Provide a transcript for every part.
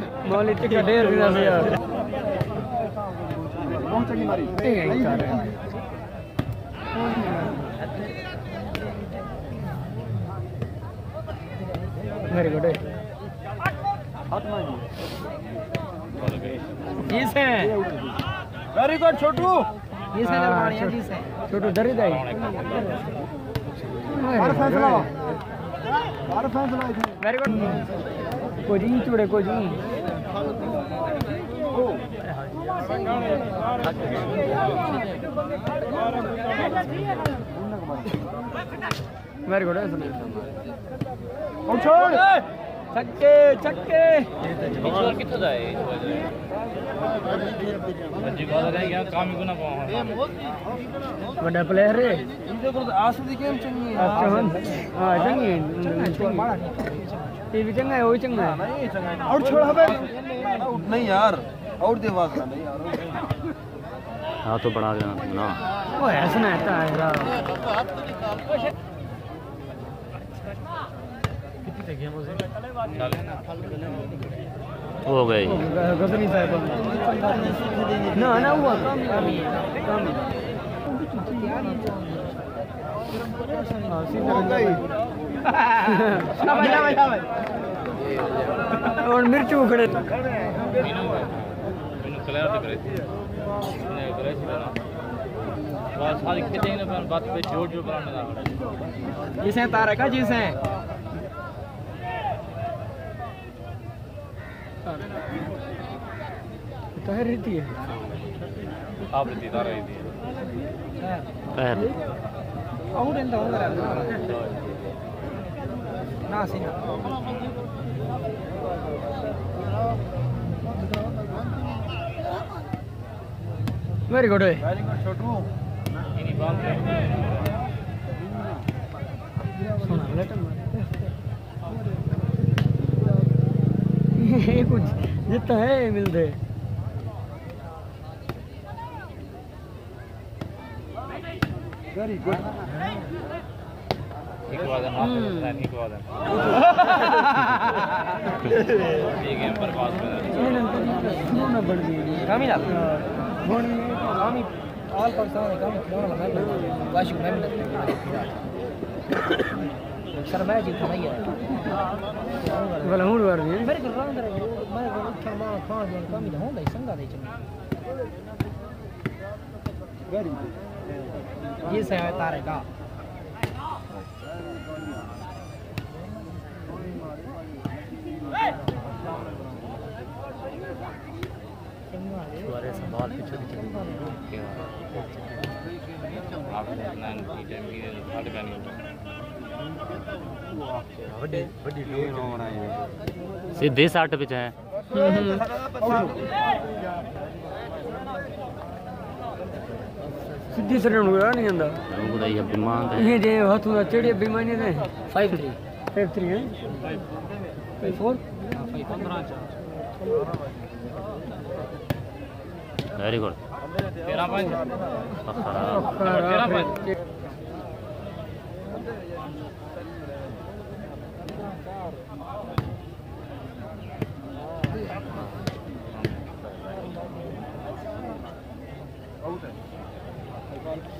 मौली टिका ढेर भी ना यार कौन सी मारी है वेरी गुड हाथ मारी जी से वेरी गुड छोटू जी से दरबानिया जी से छोटू दरी दाई बार फैसला बार फैसला वेरी गुड को जी चूड़े को जी वेरी छोड़। छक्के छक्के जाए बड़ा प्लेयर रे को आँसू दी गेम चंगी हाँ। चंगी ये भी चंगा है वो चंगा है नहीं। चंगा और छोड़ हबे नहीं यार और दे आवाज़ नहीं यार। हाँ तो बना देना तुम ना। वो ऐसा ना है यार। हो गई। गजनी साहब। ना ना हुआ कम कम कम हाँ। सीधा और मिर्च उखड़े। तो जिसे तारक है जिसे तो है है। आप रीति तार रही थी पैर। और इंदा होगा ना सीना वेरी गुड वेरी गुड छोटू ये कुछ जितना है मिलते वेरी गुड एक बार ना एक बार ये गेम पर पास ना. Phone Kami all Pakistan kami dono lah kami. Washu kami lah. Sar मैं जीता नहीं है वाला हूँ वार भी मेरे को रहे मैं माँ खान जो कमी दा होंदा संगा दे चमी वेरी गुड ये से तारे का की की मैन सीधे साठ पिच है सिद्धि सरन हुआ नहीं आंदा बताइए अभिमान है ये जे हाथों दा चढ़े बेईमानी दे 5 3 फाइव थ्री है फाइव फोर वेरी गुड तेरह पाँच तेरह पाँच Sini sini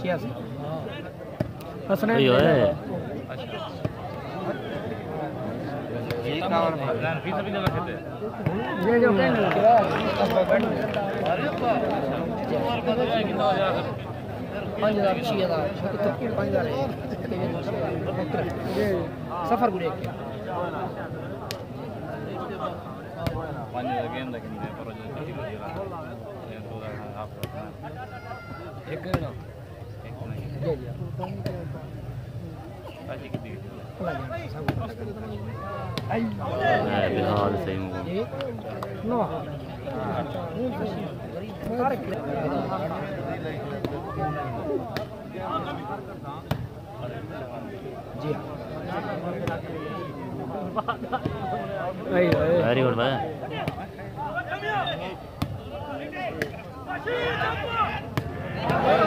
छियासी है। अच्छा थे ये जो पंज हज़ार छह हज़ार पंज हज़ार फ़िक्र सफ़र गुड़े ना कि नहीं पर जो चली गई रहा ये तो रहा आप एक ना एक नहीं दे दिया पाजी की दी खुला गया सब बिहार से मुझे ये नो जी भाई भाई वेरी गुड भाई Amir!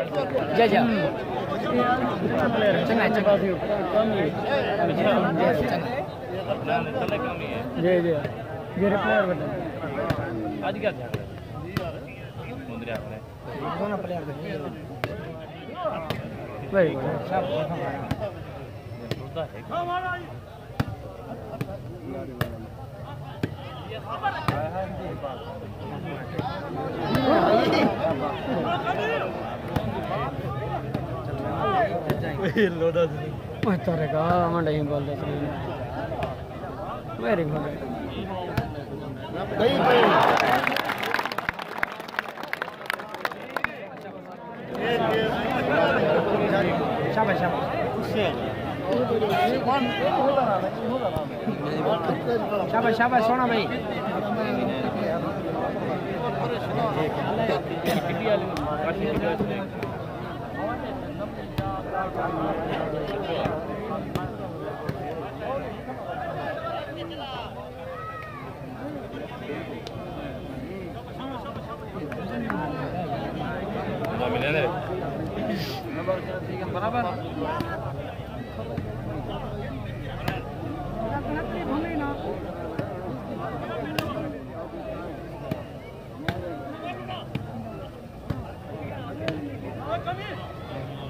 जा जा। चंगा कमी जी जी। ये बता आज क्या था मुंद्रे आपने दोनों प्लेयर भाई होता है? मंडे ही बोल दे वेरी गुड शाबाश शाबाश शाबाश शाबाश सोना भाई બરાબર Come here!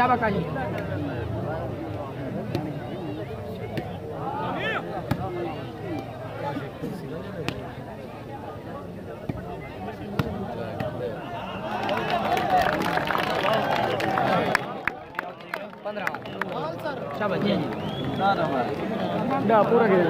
शाबाश काजी शाबाश जी? ना ना पूरा खेल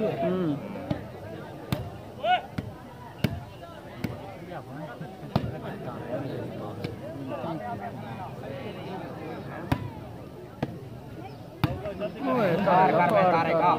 嗯。喂。哎，打，打，打！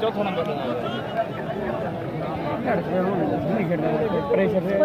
चौथा नंबर प्रेशर